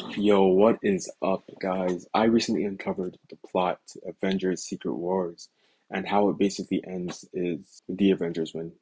Yo, what is up, guys? I recently uncovered the plot to Avengers Secret Wars, and how it basically ends is the Avengers win.